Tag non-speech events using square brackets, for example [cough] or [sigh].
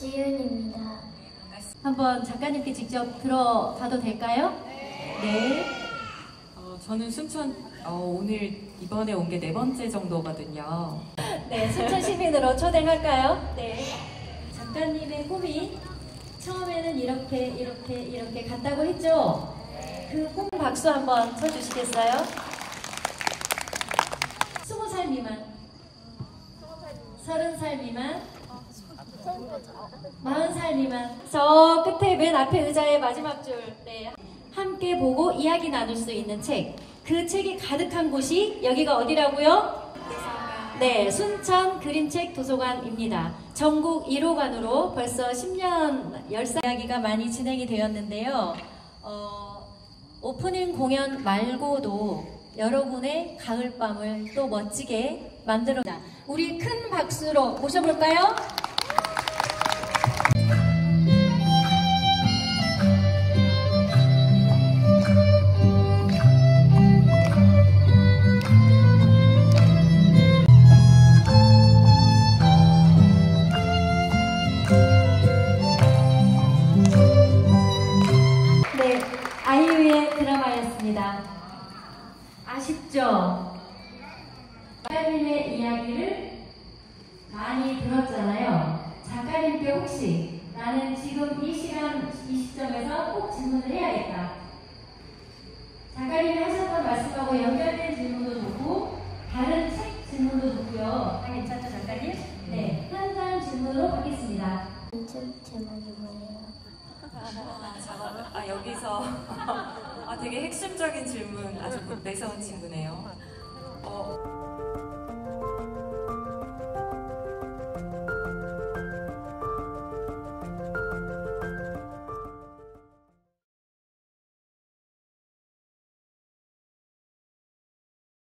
김혜은입니다. 한번 작가님께 직접 들어봐도 될까요? 네. 어, 저는 순천 어, 오늘 이번에 온 게 네 번째 정도거든요. 네, 순천 시민으로 초대할까요? 네. 작가님의 꿈이 처음에는 이렇게, 이렇게, 이렇게 같다고 했죠? 그 꿈 박수 한번 쳐주시겠어요? 스무 살 미만. 서른 살 미만. 마흔 살 미만. 저 끝에 맨 앞에 의자의 마지막 줄. 네. 함께 보고 이야기 나눌 수 있는 책. 그 책이 가득한 곳이 여기가 어디라고요? 네, 순천 그림책 도서관입니다. 전국 1호관으로 벌써 10년 열사 이야기가 많이 진행이 되었는데요. 어, 오프닝 공연 말고도 여러분의 가을밤을 또 멋지게 만들어. 우리 큰 박수로 모셔볼까요? 아이유의 드라마였습니다. 아쉽죠? 작가님의 이야기를 많이 들었잖아요. 작가님께 혹시 나는 지금 이 시간, 이 시점에서 꼭 질문을 해야겠다. 작가님이 하셨던 말씀하고 연결된 질문도 좋고, 다른 책 질문도 좋고요. 다 괜찮죠, 작가님? 네, 한 사람 질문으로 받겠습니다. 책 제목이 뭐예요? 아 여기서. [laughs] 아 되게 핵심적인 질문. 아주 매서운 친구네요. 어,